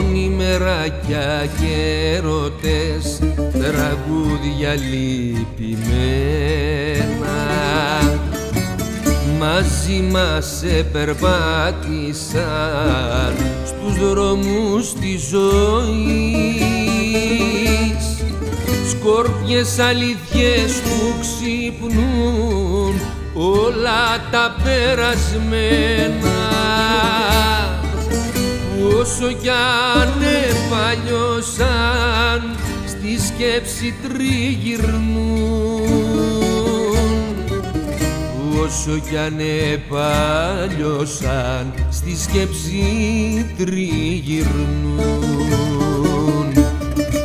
όνειμεράκια και έρωτες τραγούδια λυπημένα. Μαζί μας επερπάτησαν στους δρόμους της ζωής. Σκόρπιες αλήθειες που ξυπνούν όλα τα περασμένα όσο κι αν επαλιώσαν στη σκέψη τριγυρνούν. Όσο κι αν επαλιώσαν στη σκέψη τριγυρνούν.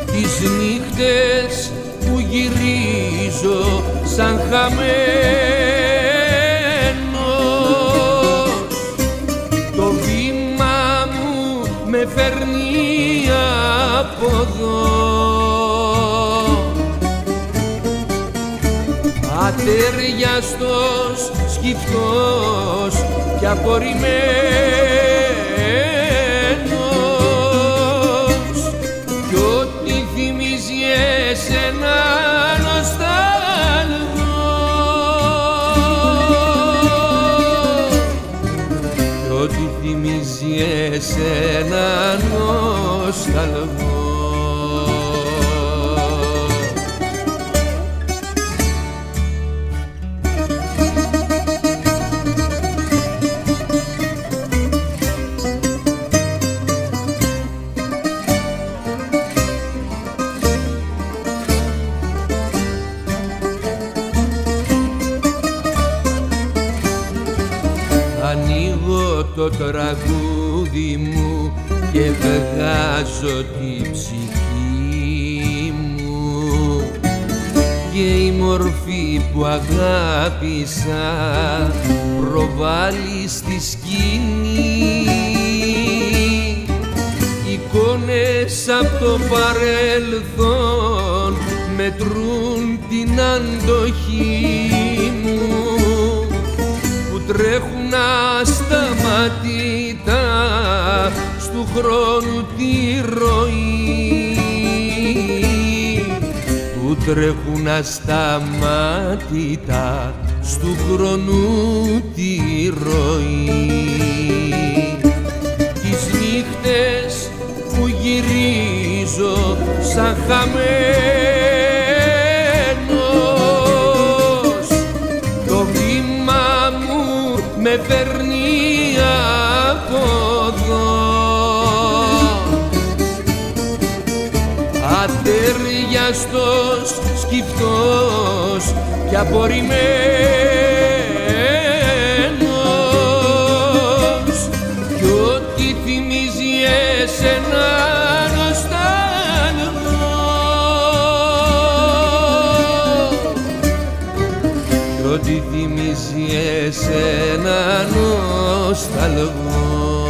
Τις νύχτες που γυρίζω σαν χαμένος από εδώ Ατέριαστος, σκυφτός και απορριμμένος. Κι ό,τι θυμίζει εσένα νοσταλγώ κι ό,τι θυμίζει εσένα Ανοίγω το τραγούδι μου και βγάζω τη ψυχή μου. Και η μορφή που αγάπησα προβάλλει στη σκηνή. Εικόνες από το παρελθόν μετρούν την αντοχή. μου που τρέχουν ασταματητά στου χρόνου τη ροή. Που τρέχουν ασταματητά στου χρόνου τη ροή. Τις νύχτες που γυρίζω σαν χαμένος με φέρνει από εδώ Ατέριαστος, σκυφτός και απορριμμένος. Κι ό,τι θυμίζει εσένα νοσταλγώ κι ό,τι θυμίζει εσένα νοσταλγώ